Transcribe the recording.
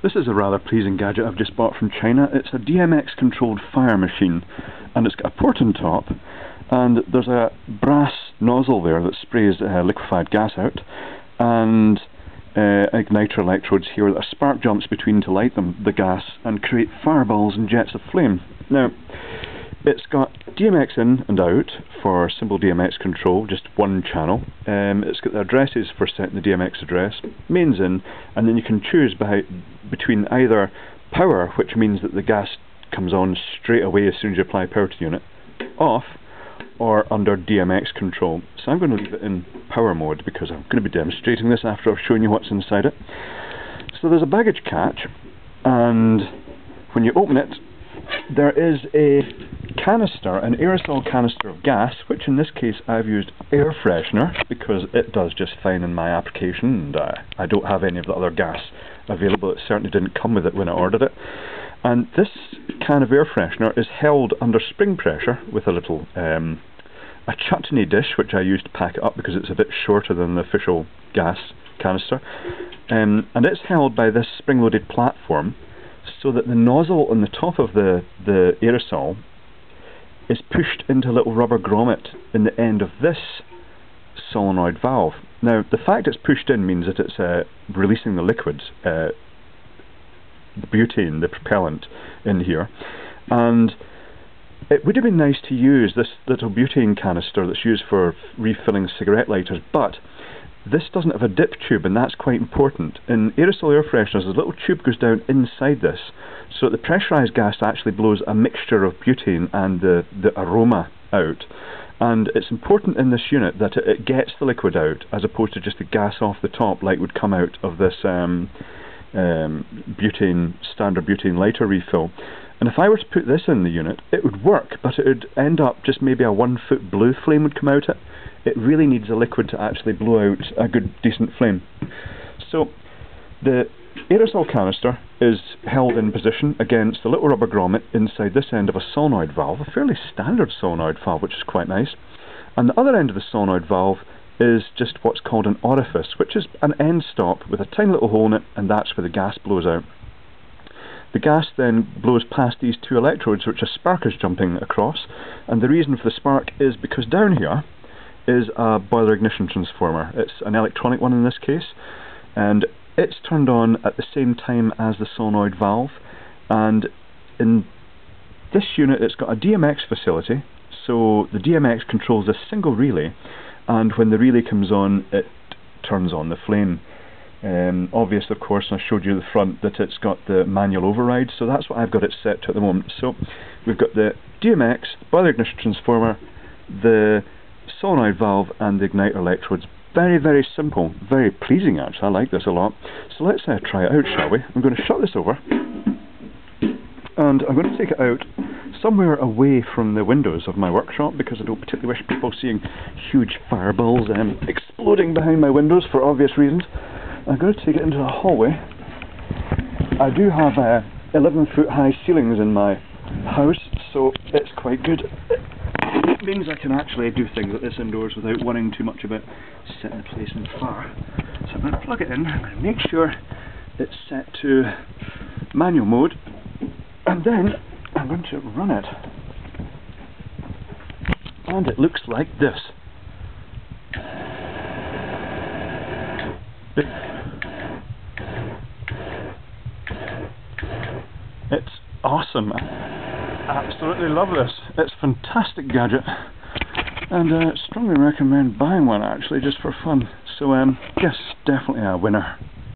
This is a rather pleasing gadget I've just bought from China. It's a DMX controlled fire machine and it's got a port on top and there's a brass nozzle there that sprays uh, liquefied gas out and uh, igniter electrodes here that a spark jumps between to light them, the gas and create fireballs and jets of flame. Now it's got DMX in and out for simple DMX control, just one channel. Um, it's got the addresses for setting the DMX address, mains in, and then you can choose between either power, which means that the gas comes on straight away as soon as you apply power to the unit, off, or under DMX control. So I'm going to leave it in power mode because I'm going to be demonstrating this after I've shown you what's inside it. So there's a baggage catch, and when you open it, there is a canister, an aerosol canister of gas, which in this case I've used air freshener because it does just fine in my application and uh, I don't have any of the other gas available. It certainly didn't come with it when I ordered it. And this can of air freshener is held under spring pressure with a little um, a chutney dish which I use to pack it up because it's a bit shorter than the official gas canister. Um, and it's held by this spring-loaded platform so that the nozzle on the top of the, the aerosol is pushed into a little rubber grommet in the end of this solenoid valve. Now, the fact it's pushed in means that it's uh, releasing the liquids, uh, the butane, the propellant, in here. And it would have been nice to use this little butane canister that's used for refilling cigarette lighters, but this doesn't have a dip tube and that's quite important. In aerosol air fresheners, a little tube goes down inside this so the pressurized gas actually blows a mixture of butane and the, the aroma out. And it's important in this unit that it, it, gets the liquid out as opposed to just the gas off the top like would come out of this um, um, butane, standard butane lighter refill. And if I were to put this in the unit, it would work, but it would end up just maybe a one foot blue flame would come out it. It really needs a liquid to actually blow out a good decent flame. So the aerosol canister is held in position against the little rubber grommet inside this end of a solenoid valve, a fairly standard solenoid valve which is quite nice. And the other end of the solenoid valve is just what's called an orifice, which is an end stop with a tiny little hole in it and that's where the gas blows out. The gas then blows past these two electrodes which a spark is jumping across and the reason for the spark is because down here is a boiler ignition transformer. It's an electronic one in this case and it's turned on at the same time as the solenoid valve and in this unit it's got a DMX facility so the DMX controls a single relay and when the relay comes on it turns on the flame. Um, obvious of course I showed you the front that it's got the manual override so that's what I've got it set to at the moment. So we've got the DMX, boiler ignition transformer, the solenoid valve and the igniter electrodes. Very very simple, very pleasing actually, I like this a lot. So let's uh, try it out shall we? I'm going to shut this over and I'm going to take it out somewhere away from the windows of my workshop because I don't particularly wish people seeing huge fireballs um, exploding behind my windows for obvious reasons. I'm going to take it into the hallway. I do have uh, 11 foot high ceilings in my house, so it's quite good. It means I can actually do things like this indoors without worrying too much about setting the place on fire. So I'm going to plug it in, I'm going to make sure it's set to manual mode, and then I'm going to run it. And it looks like this. It's awesome. I absolutely love this. It's a fantastic gadget. And uh, strongly recommend buying one actually just for fun. So um, yes, definitely a winner.